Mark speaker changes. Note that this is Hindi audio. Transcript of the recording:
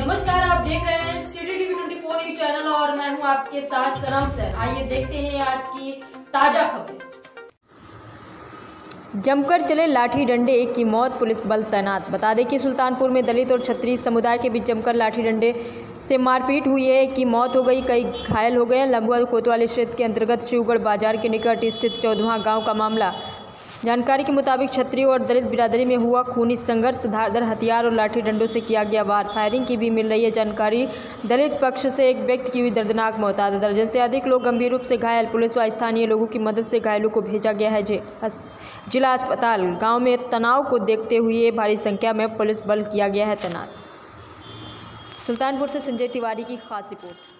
Speaker 1: नमस्कार, आप देख रहे हैं city TV twenty four news channel और मैं हूँ आपके साथ सनम सर। आइए देखते हैं आज की ताज़ा खबरें।
Speaker 2: जमकर चले लाठी डंडे, एक की मौत, पुलिस बल तैनात। बता दें कि सुल्तानपुर में दलित और क्षत्रिय समुदाय के बीच जमकर लाठी डंडे से मारपीट हुई है। एक की मौत हो गई, कई घायल हो गए। हैं लंबुआ कोतवाली क्षेत्र के अंतर्गत शिवगढ़ बाज़ार के निकट स्थित चौदवा गाँव का मामला जानकारी के मुताबिक क्षत्रिय और दलित बिरादरी में हुआ खूनी संघर्ष, धारदार हथियार और लाठी डंडों से किया गया वार। फायरिंग की भी मिल रही है जानकारी। दलित पक्ष से एक व्यक्ति की हुई दर्दनाक मौत, आधा दर्जन से अधिक लोग गंभीर रूप से घायल। पुलिस व स्थानीय लोगों की मदद से घायलों को भेजा गया है। जिला अस्पताल गाँव में तनाव को देखते हुए भारी संख्या में पुलिस बल किया गया है तैनात। सुल्तानपुर से संजय तिवारी की खास रिपोर्ट।